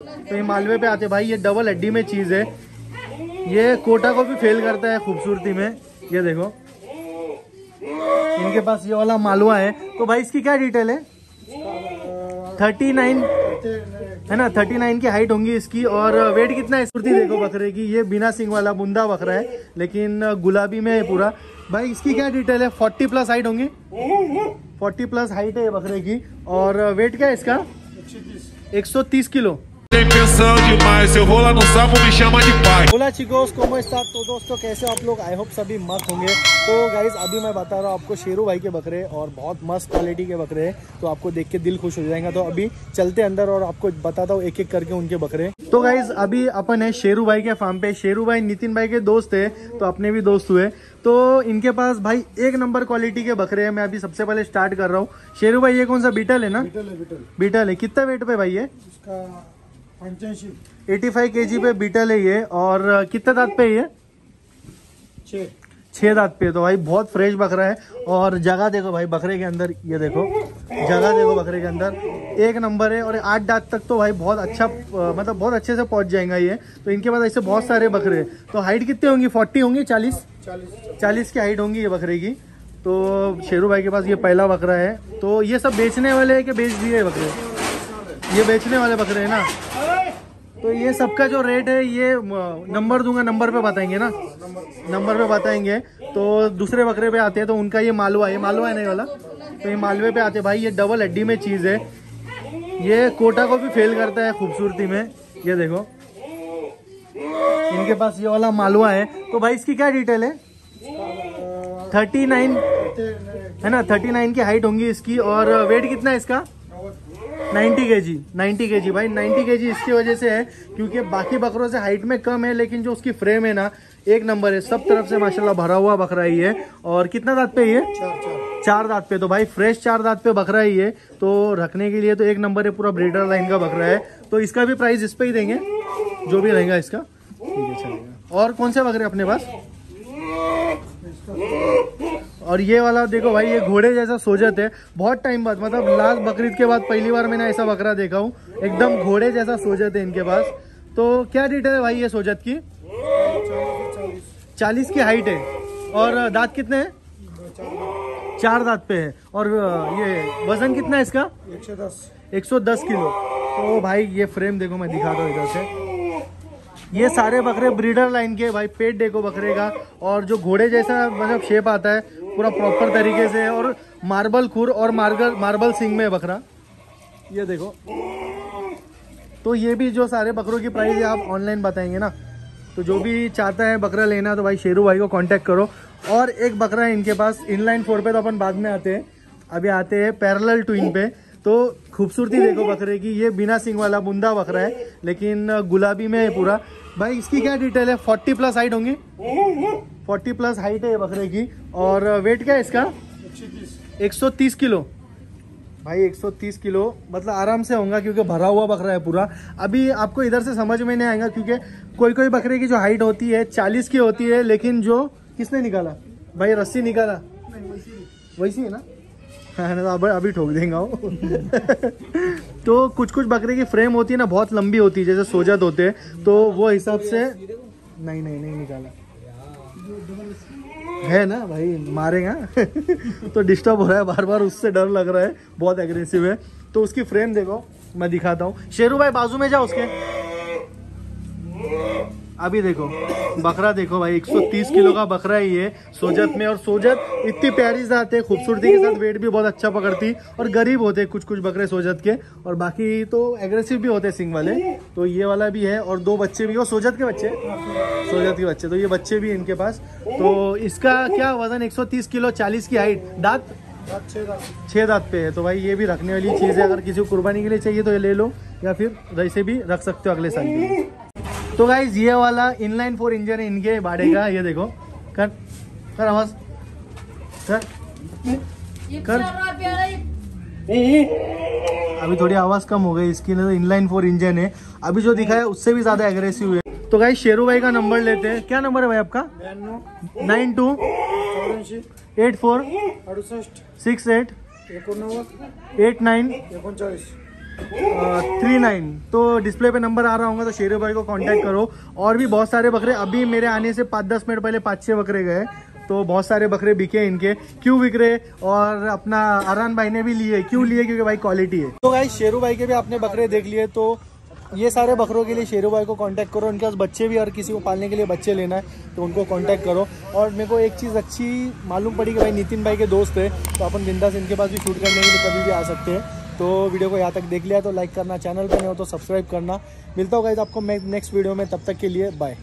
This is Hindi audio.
तो ये मालवे पे आते भाई ये डबल हड्डी में चीज़ है। ये कोटा को भी फेल करता है खूबसूरती में। ये देखो। इनके पास ये वाला मालवा है। तो भाई इसकी क्या डिटेल है? थर्टी नाइन है ना? थर्टी नाइन की हाइट होंगी इसकी। और वेट कितना है? सुरती देखो बकरे की। ये बिना सिंग वाला बुंदा बकरा है। लेकिन गुलाबी में है पूरा। भाई इसकी क्या डिटेल है? फोर्टी प्लस हाइट होंगी। फोर्टी प्लस हाइट है ये बकरे की। और वेट क्या है इसका? 130 kilo. Tem pensão demais, eu vou lá no sapo, me chama de pai. बोला चिकोस कोमो स्टाफ तो दोस्तों कैसे हो आप लोग? आई होप सभी मस्त होंगे। तो गाइज़ अभी मैं बता रहा हूँ आपको शेरू भाई के बकरे और बहुत मस्त क्वालिटी के बकरे हैं। तो आपको देख के दिल खुश हो जाएगा। तो अभी चलते अंदर और आपको बताता हूँ एक एक करके उनके बकरे। तो गाइज़ अभी अपन है शेरू भाई के फार्म पे। शेरू भाई नितिन भाई के दोस्त है तो अपने भी दोस्त हुए। तो इनके पास भाई एक नंबर क्वालिटी के बकरे हैं। मैं अभी सबसे पहले स्टार्ट कर रहा हूँ। शेरू भाई ये कौन सा बीटल है ना? बिटल है बिटल बीटल है। कितना वेट पे भाई इसका पंच्याऐंशी 85 केजी पे बीटल है ये और कितने दांत पे है ये? छः छह दांत पे तो भाई बहुत फ्रेश बकरा है और जगह देखो भाई बकरे के अंदर ये देखो जगह देखो बकरे के अंदर एक नंबर है और आठ दांत तक तो भाई बहुत अच्छा मतलब बहुत अच्छे से पहुँच जाएगा ये तो इनके पास ऐसे बहुत सारे बकरे हैं तो हाइट कितनी होंगी? फोर्टी होंगी? चालीस? चालीस। चालीस की हाइट होंगी ये बकरे की तो शेरू भाई के पास ये पहला बकरा है तो ये सब बेचने वाले है कि बेच दिए बकरे? ये बेचने वाले बकरे हैं ना? तो ये सबका जो रेट है, ये नंबर दूँगा नंबर पे बताएँगे ना? नंबर पे बताएँगे। तो दूसरे बकरे पे आते हैं तो उनका ये मालवा ये मालवा है नहीं वाला? तो ये मालवे पे आते हैं। भाई, ये डबल हड्डी में चीज़ है। ये कोटा को भी फेल करता है खूबसूरती में। ये देखो। इनके पास ये वाला मालवा है। तो भाई, इसकी क्या डिटेल है? थर्टी नाइन, है ना? थर्टी नाइन की हाइट होंगी इसकी। और वेट कितना है इसका? 90 के जी नाइन्टी के जी भाई 90 के जी इसकी वजह से है क्योंकि बाकी बकरों से हाइट में कम है लेकिन जो उसकी फ्रेम है ना एक नंबर है। सब तरफ़ से माशाल्लाह भरा हुआ बकरा ही है। और कितना दांत पे ये? चार चार। चार दांत पे। तो भाई फ्रेश चार दांत पे बकरा ही है। तो रखने के लिए तो एक नंबर है पूरा ब्रीडर लाइन का बकरा है। तो इसका भी प्राइस इस पे ही देंगे। जो भी रहेगा इसका। ठीक है चलेगा। और कौन से बकरे अपने पास? और ये वाला देखो भाई, ये घोड़े जैसा सोजत है। बहुत टाइम बाद मतलब लास्ट बकरीद के बाद पहली बार मैंने ऐसा बकरा देखा हूँ। एकदम घोड़े जैसा सोजत है इनके पास। तो क्या डिटेल है भाई ये सोजत की? चालीस की हाइट है। और दांत कितने हैं? चार दांत पे है। और ये वज़न कितना है इसका? एक सौ दस 110 किलो। तो भाई ये फ्रेम देखो, मैं दिखाता हूँ इधर से। ये सारे बकरे ब्रीडर लाइन के भाई, पेट देखो बकरे का। और जो घोड़े जैसा मतलब शेप आता है पूरा प्रॉपर तरीके से है और मार्बल खुर और मार्बल मार्बल सिंग में है बकरा। ये देखो। तो ये भी जो सारे बकरों की प्राइस आप ऑनलाइन बताएँगे ना। तो जो भी चाहता है बकरा लेना तो भाई शेरू भाई को कांटेक्ट करो। और एक बकरा है इनके पास इनलाइन फोर पे तो अपन बाद में आते हैं। अभी आते हैं पैरेलल ट्विन पे। तो खूबसूरती देखो बकरे की, ये बिना सिंग वाला बुंदा बकरा है, लेकिन गुलाबी में है पूरा। भाई इसकी क्या डिटेल है? फोर्टी प्लस हाइट होंगी। फोर्टी प्लस हाइट है ये बकरे की। और वेट क्या है इसका? एक सौ तीस किलो। भाई 130 किलो मतलब आराम से होगा क्योंकि भरा हुआ बकरा है पूरा। अभी आपको इधर से समझ में नहीं आएगा क्योंकि कोई कोई बकरे की जो हाइट होती है 40 की होती है लेकिन जो किसने निकाला? भाई रस्सी निकाला। वैसी। है ना? हाँ ना, तो अब अभी ठोक देंगे वो तो कुछ कुछ बकरे की फ्रेम होती है ना, बहुत लंबी होती है, जैसे सोजत होते हैं। तो वो हिसाब से नहीं नहीं नहीं निकाला। है ना भाई, मारेगा। तो डिस्टर्ब हो रहा है बार बार उससे डर लग रहा है, बहुत एग्रेसिव है। तो उसकी फ्रेम देखो, मैं दिखाता हूँ। शेरू भाई, बाजू में जाओ उसके। अभी देखो, बकरा देखो भाई 130 किलो का बकरा ही है सोजत में। और सोजत इतनी प्यारी जात है, खूबसूरती के साथ वेट भी बहुत अच्छा पकड़ती और गरीब होते कुछ कुछ बकरे सोजत के। और बाकी तो एग्रेसिव भी होते सिंग वाले। तो ये वाला भी है और दो बच्चे भी, और सोजत के बच्चे। सोजत के बच्चे तो ये बच्चे भी हैं इनके पास। तो इसका क्या वज़न? 130 किलो 40 की हाइट दाँत? छः दांत पे है। तो भाई ये भी रखने वाली चीज़ है। अगर किसी को कुर्बानी के लिए चाहिए तो ये ले लो, या फिर वैसे भी रख सकते हो अगले साल के लिए। तो गाइज़ ये वाला इनलाइन फोर इंजन है इनके बाड़े का ये देखो। कर कर आवाज़। कर। कर। अभी थोड़ी आवाज़ कम हो गई इसकी तो इनलाइन फोर इंजन है। अभी जो दिखा है उससे भी ज़्यादा एग्रेसिव है। तो गाइज़ शेरू भाई का नंबर लेते हैं। क्या नंबर है भाई आपका? Nine two eight four six eight eight एकोणचाळीस। Three nine. तो डिस्प्ले पे नंबर आ रहा होगा तो शेरू भाई को कांटेक्ट करो। और भी बहुत सारे बकरे अभी मेरे आने से पाँच, दस मिनट पहले पाँच छः बकरे गए। तो बहुत सारे बकरे बिके इनके। क्यों बिक रहे? और अपना आरान भाई ने भी लिए। क्यों लिए? क्योंकि भाई क्वालिटी है। तो भाई शेरू भाई के भी आपने बकरे देख लिए। तो ये सारे बकरों के लिए शेरू भाई को कांटेक्ट करो। उनके पास बच्चे भी और किसी को पालने के लिए बच्चे लेना है तो उनको कांटेक्ट करो। और मेरे को एक चीज़ अच्छी मालूम पड़ी कि भाई नितिन भाई के दोस्त है तो अपन बिंदास इनके पास भी शूट करने के लिए कभी भी आ सकते हैं। तो वीडियो को यहाँ तक देख लिया तो लाइक करना चैनल पर नहीं हो तो सब्सक्राइब करना। मिलता होगा आपको नेक्स्ट वीडियो में, तब तक के लिए बाय